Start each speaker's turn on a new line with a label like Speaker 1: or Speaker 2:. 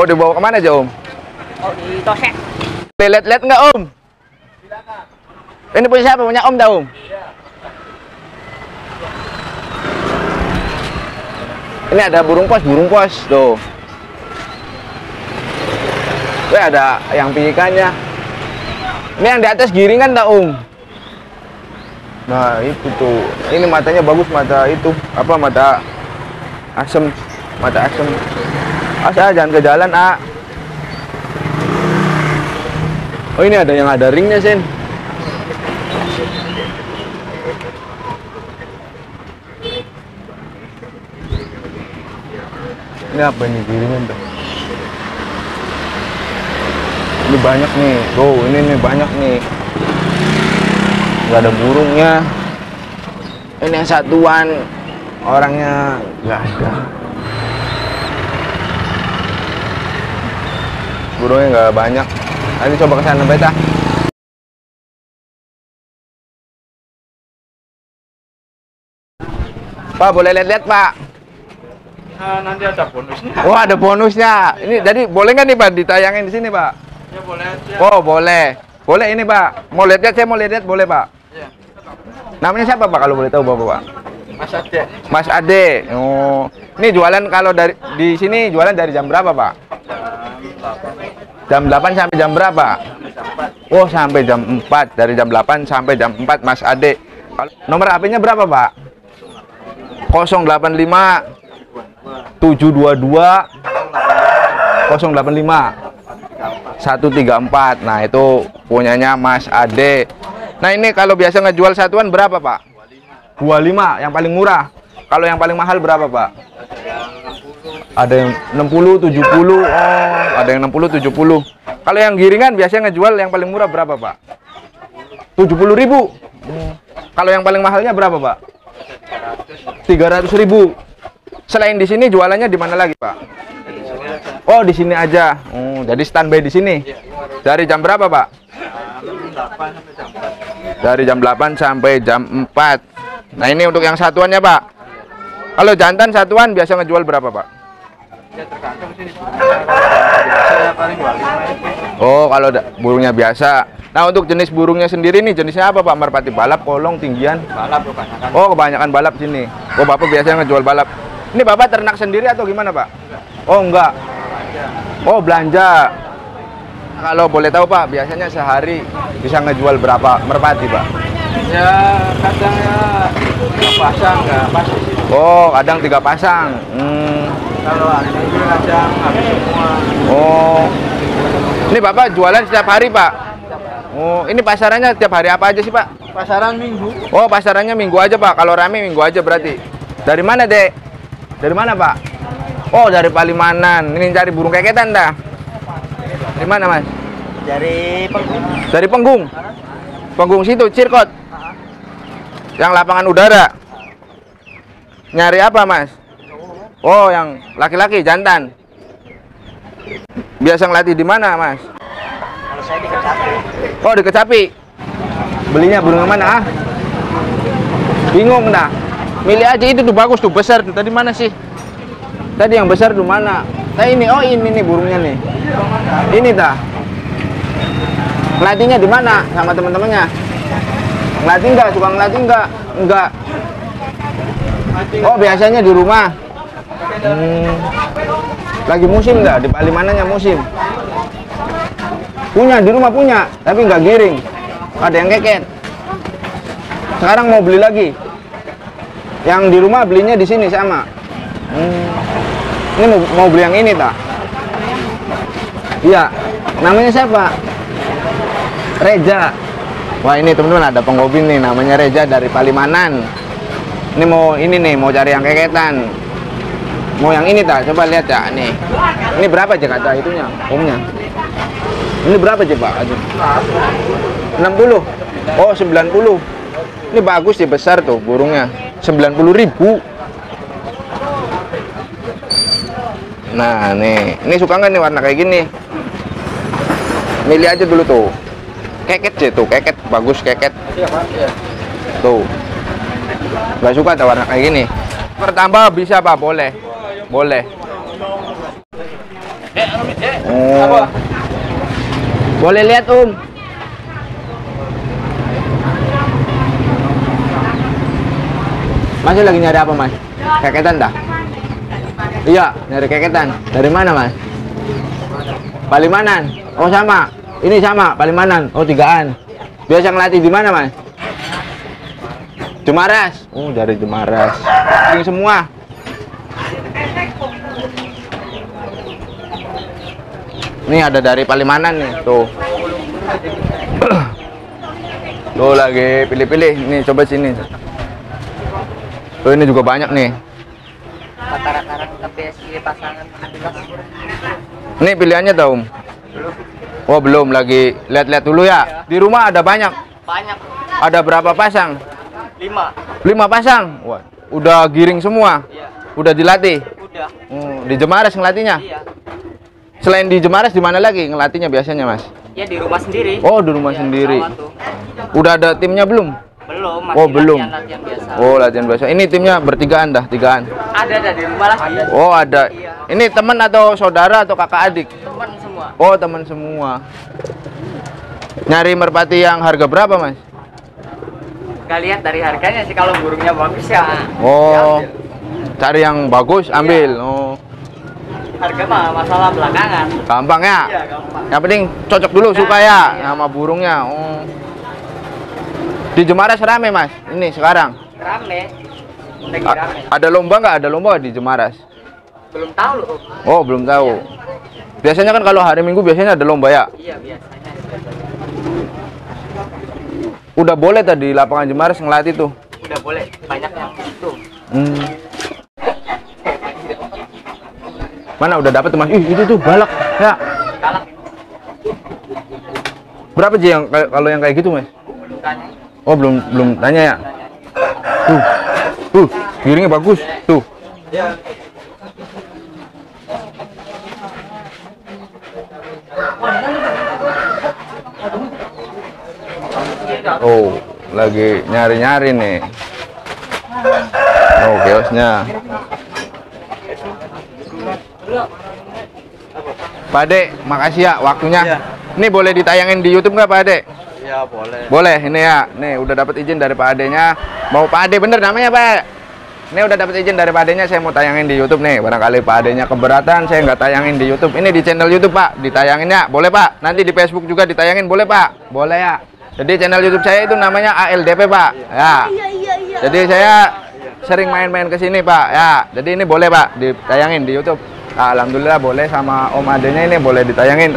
Speaker 1: Mau dibawa ke mana aja Om?
Speaker 2: Oh di tosek.
Speaker 1: Lihat-lihat nggak Om? Ini punya siapa? Punya Om dah Om? Ini ada burung pos, burung pos tuh. Wih ada yang piikannya. Ini yang di atas giringan tak Om? Nah itu tuh. Ini matanya bagus mata itu apa mata asem, mata asem. Asa jangan ke jalan ah. Oh ini ada yang ada ringnya Sen. Ini apa ini giringan tuh? Ini banyak nih. Tuh, ini nih banyak nih. Gak ada burungnya. Ini yang satuan orangnya nggak ada. Burungnya nggak banyak. Nanti coba ke sana beta. Pak, boleh lihat-lihat, Pak.
Speaker 3: Nah, nanti ada bonusnya.
Speaker 1: Wah, ada bonusnya. Ini jadi boleh nggak nih, Pak, ditayangin di sini, Pak?
Speaker 3: Ya boleh aja.
Speaker 1: Oh, boleh. Boleh ini, Pak. Mau lihat-lihat, saya mau lihat-lihat, boleh, Pak?
Speaker 3: Ya.
Speaker 1: Namanya siapa, Pak, kalau boleh tahu, Bapak, Pak?
Speaker 3: Mas Ade.
Speaker 1: Mas Ade. Oh. Ini jualan kalau dari di sini jualan dari jam berapa, Pak? Jam 8 sampai jam berapa? Oh, sampai jam 4. Dari jam 8 sampai jam 4, Mas Ade. Nomor HP-nya berapa, Pak? 085 722 085 134. Nah, itu punyanya Mas Ade. Nah, ini kalau biasa ngejual satuan berapa, Pak? 25 yang paling murah. Kalau yang paling mahal berapa, Pak? Ada yang 60, 70. Oh, ada yang 60, 70. Kalau yang giringan biasanya ngejual yang paling murah berapa, Pak? 70 ribu. Hmm. Kalau yang paling mahalnya berapa, Pak? 300 ribu. Selain di sini jualannya di mana lagi, Pak? Oh, di sini aja. Oh, jadi standby di sini. Dari jam berapa, Pak? Dari jam 8 sampai jam 4. Nah, ini untuk yang satuannya, Pak. Kalau jantan satuan biasa ngejual berapa, Pak?
Speaker 3: Ya tergantung sih. Saya paling 25 itu.
Speaker 1: Oh, kalau burungnya biasa. Nah, untuk jenis burungnya sendiri nih, jenisnya apa, Pak? Merpati balap, kolong, tinggian?
Speaker 3: Balap kebanyakan.
Speaker 1: Oh, kebanyakan balap sini. Oh, Bapak biasanya ngejual balap. Ini Bapak ternak sendiri atau gimana, Pak? Oh, enggak. Oh, belanja. Kalau boleh tahu, Pak, biasanya sehari bisa ngejual berapa merpati, Pak?
Speaker 3: Ya kadang ya nggak pasang nggak pasti.
Speaker 1: Oh, kadang tiga pasang. Hmm.
Speaker 3: Kalau hari ini kadang habis semua.
Speaker 1: Oh. Ini Bapak jualan setiap hari, Pak? Oh, ini pasarannya setiap hari apa aja sih, Pak?
Speaker 3: Pasaran minggu.
Speaker 1: Oh, pasarannya minggu aja, Pak. Kalau rame minggu aja berarti. Dari mana, Dek? Dari mana, Pak? Oh, dari Palimanan. Ini cari burung keketan dah. Dari mana, Mas?
Speaker 2: Dari Penggung.
Speaker 1: Dari Penggung. Penggung situ, Cirkot. Yang lapangan udara. Nyari apa, Mas? Oh, yang laki-laki, jantan. Biasa ngelatih di mana, Mas?
Speaker 2: Kalau saya di Kecapi.
Speaker 1: Oh, di Kecapi. Belinya burung mana, ah? Bingung dah. Milih aja itu tuh bagus tuh, besar tuh. Tadi mana sih? Tadi yang besar tuh mana? Nah ini, oh ini nih burungnya nih. Ini dah. Ngelatihnya di mana sama teman-temannya? Ngelatih enggak? Suka ngelatih enggak? Enggak. Oh, biasanya di rumah. Hmm. Lagi musim enggak? Di Palimanannya musim. Punya, di rumah punya, tapi nggak giring. Ada yang keket. Sekarang mau beli lagi. Yang di rumah belinya di sini sama. Hmm. Ini mau, mau beli yang ini tak? Iya. Namanya siapa? Reja. Wah ini teman-teman ada penghobi nih namanya Reja dari Palimanan. Ini mau ini nih mau cari yang keketan. Mau yang ini tak? Coba lihat ya nih. Ini berapa aja kata itunya? Omnya. Ini berapa aja Pak? Aja. 60. Oh 90. Ini bagus sih besar tuh burungnya. 90 ribu. Nah nih, ini suka nggak nih warna kayak gini? Milih aja dulu tuh. Keket sih tuh, keket bagus keket. Tuh. Gak suka ada warna kayak gini. Pertambah bisa pak, boleh. Boleh. Boleh lihat, Om. Masih lagi nyari apa, Mas? Keketan dah? Iya, nyari keketan. Dari mana, Mas? Palimanan. Oh, sama. Ini sama, Palimanan. Oh, tigaan. Biasa ngelatih di mana, Mas? Jemaras. Oh, dari Jemaras. Ini semua. Ini ada dari Palimanan nih, tuh. Tuh lagi pilih-pilih. Nih, coba sini. Tuh ini juga banyak nih.
Speaker 2: Rata-rata pasangan.
Speaker 1: Nih pilihannya tau, Om. Oh, belum lagi lihat-lihat dulu ya. Di rumah ada banyak.
Speaker 2: Banyak.
Speaker 1: Ada berapa pasang?
Speaker 2: Lima.
Speaker 1: Lima pasang. Wah, udah giring semua.
Speaker 2: Iya.
Speaker 1: Udah dilatih.
Speaker 2: Udah.
Speaker 1: Hmm, di Jemaras ngelatihnya.
Speaker 2: Iya.
Speaker 1: Selain di Jemaras di mana lagi ngelatihnya biasanya, Mas?
Speaker 2: Ya di rumah sendiri.
Speaker 1: Oh, di rumah
Speaker 2: Iya,
Speaker 1: sendiri. Udah ada timnya belum?
Speaker 2: Belum. Masih
Speaker 1: Oh, belum.
Speaker 2: Latihan, latihan biasa.
Speaker 1: Oh, latihan biasa. Ini timnya bertigaan dah, tigaan.
Speaker 2: Ada ada di rumah lagi.
Speaker 1: Oh, ada.
Speaker 2: Iya.
Speaker 1: Ini teman atau saudara atau kakak adik?
Speaker 2: Teman semua.
Speaker 1: Oh, teman semua. Nyari merpati yang harga berapa, Mas?
Speaker 2: Gak lihat dari harganya sih kalau burungnya bagus ya.
Speaker 1: Oh, cari yang bagus, ambil. Oh,
Speaker 2: Harga mah masalah belakangan.
Speaker 1: gampang ya.
Speaker 2: Iya gampang.
Speaker 1: Yang penting cocok dulu suka ya
Speaker 2: Iya.
Speaker 1: sama burungnya. Oh. Di Jemaras rame, Mas. Ini sekarang.
Speaker 2: Rame. Lagi
Speaker 1: A-
Speaker 2: rame.
Speaker 1: ada lomba nggak? Ada lomba di Jemaras?
Speaker 2: Belum tahu loh.
Speaker 1: Oh, belum tahu. Biasanya kan kalau hari Minggu biasanya ada lomba ya.
Speaker 2: Iya biasanya.
Speaker 1: Udah boleh tadi di lapangan Jemaras ngelatih tuh.
Speaker 2: Udah boleh. Banyak yang itu.
Speaker 1: Hmm. Mana udah dapet tuh Mas? Ih, itu tuh balak. Ya. Berapa sih yang kalau yang kayak gitu, Mas? Oh, belum belum tanya ya. Tuh. Tuh, giringnya bagus. Tuh. Oh, lagi nyari-nyari nih. Oh, kiosnya. Pak Ade, makasih ya waktunya.
Speaker 3: Iya.
Speaker 1: Ini boleh ditayangin di YouTube nggak Pak Ade?
Speaker 3: Ya boleh.
Speaker 1: Boleh, ini ya. Nih, udah dapat izin dari Pak Ade-nya. Mau Pak Ade bener namanya, Pak? Ini udah dapat izin dari Pak Ade-nya, saya mau tayangin di YouTube nih. Barangkali Pak Ade-nya keberatan, saya nggak tayangin di YouTube. Ini di channel YouTube, Pak. Ditayangin ya. Boleh, Pak? Nanti di Facebook juga ditayangin, boleh, Pak? Boleh ya. Jadi channel YouTube saya itu namanya ALDP, Pak. Ya. Jadi saya sering main-main ke sini, Pak. Ya. Jadi ini boleh, Pak, ditayangin di YouTube. Alhamdulillah boleh sama Om Adenya ini boleh ditayangin.